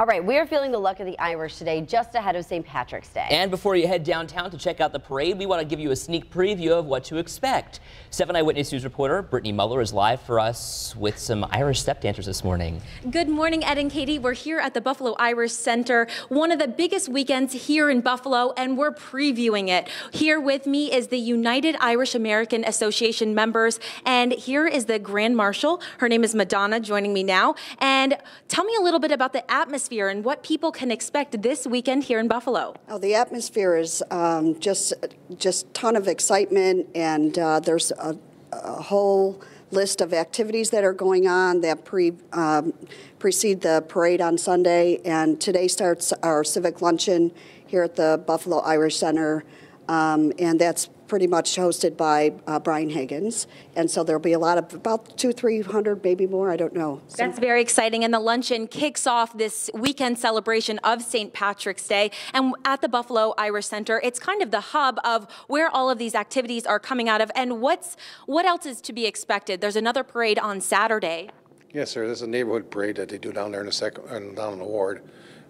All right, we are feeling the luck of the Irish today, just ahead of St. Patrick's Day. And before you head downtown to check out the parade, we want to give you a sneak preview of what to expect. 7 Eyewitness News reporter Brittany Muller is live for us with some Irish step dancers this morning. Good morning, Ed and Katie. We're here at the Buffalo Irish Center, one of the biggest weekends here in Buffalo, and we're previewing it. Here with me is the United Irish American Association members, and here is the Grand Marshal. Her name is Madonna, joining me now. And tell me a little bit about the atmosphere and what people can expect this weekend here in Buffalo. Oh, the atmosphere is um, just just ton of excitement, and uh, there's a, a, whole list of activities that are going on that pre um, precede the parade on Sunday. And today starts our civic luncheon here at the Buffalo Irish Center, um, and that's pretty much hosted by uh, Brian Higgins. And so there'll be a lot of about two, three hundred, maybe more. I don't know. That's very exciting. And the luncheon kicks off this weekend celebration of St. Patrick's Day. And at the Buffalo Irish Center, it's kind of the hub of where all of these activities are coming out of. And what's what else is to be expected? There's another parade on Saturday. Yes, sir. There's a neighborhood parade that they do down there in the second, down in the ward.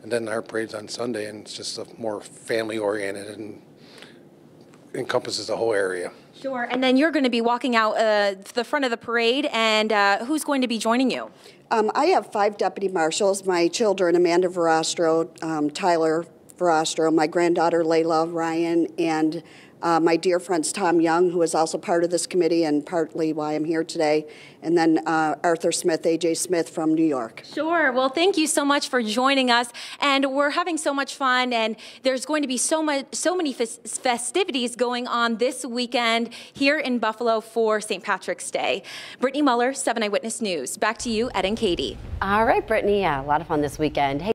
And then our parade's on Sunday, and it's just a more family oriented and encompasses the whole area. Sure. And then you're going to be walking out uh, the front of the parade, and uh, who's going to be joining you? Um, I have five deputy marshals. My children, Amanda Verastro, um, Tyler Verostro, my granddaughter Layla Ryan, and uh, my dear friends Tom Young, who is also part of this committee and partly why I'm here today, and then uh, Arthur Smith, AJ Smith from New York. Sure. Well, thank you so much for joining us, and we're having so much fun. And there's going to be so much, so many festivities going on this weekend here in Buffalo for St. Patrick's Day. Brittany Muller, Seven Eyewitness News. Back to you, Ed and Katie. All right, Brittany. Yeah, a lot of fun this weekend. Hey